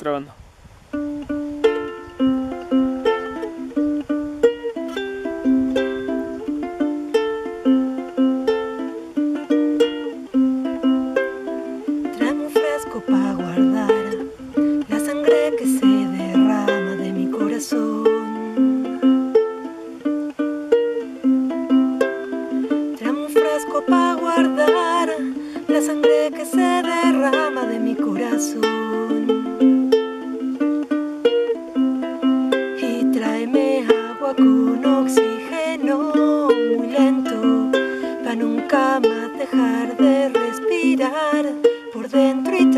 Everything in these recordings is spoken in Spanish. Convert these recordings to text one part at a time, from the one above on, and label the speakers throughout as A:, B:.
A: Grabando.
B: Tráeme un frasco para guardar la sangre que se derrama de mi corazón. Tráeme un frasco para guardar la sangre que se derrama de mi corazón.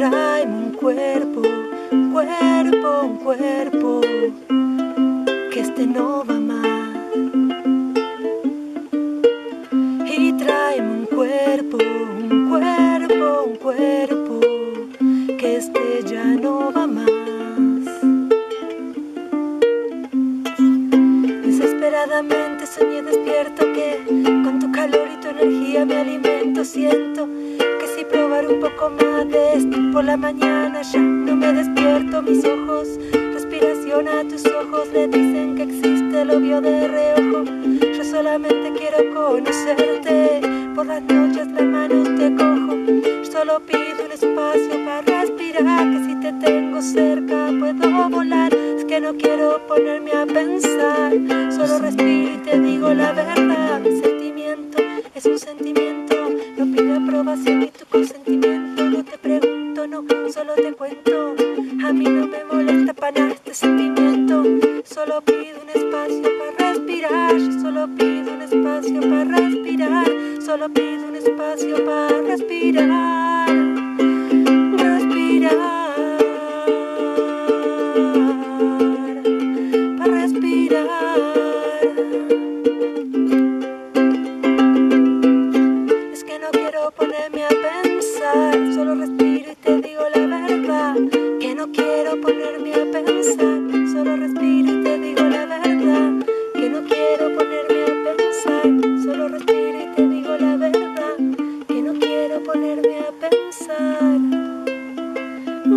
B: Tráeme un cuerpo, un cuerpo, un cuerpo que este no va más. Y tráeme un cuerpo, un cuerpo, un cuerpo que este ya no va más. Desesperadamente soñé despierto que con tu calor y tu energía me alimento. Siento probar un poco más de esto por la mañana ya no me despierto. Mis ojos, respiración a tus ojos le dicen que existe, lo vio de reojo. Yo solamente quiero conocerte. Por las noches las manos te cojo. Solo pido un espacio para respirar. Que si te tengo cerca puedo volar. Es que no quiero ponerme a pensar. Solo respiro y te digo la verdad. Mi sentimiento es un sentimiento. Aprobación ni tu consentimiento. No te pregunto, no, solo te cuento. A mí no me molesta para este sentimiento. Solo pido un espacio para respirar. Solo pido un espacio para respirar. Solo pido un espacio para. Respirar.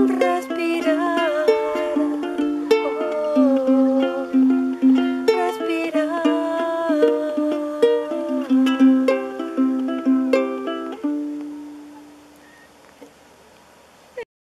B: sombras.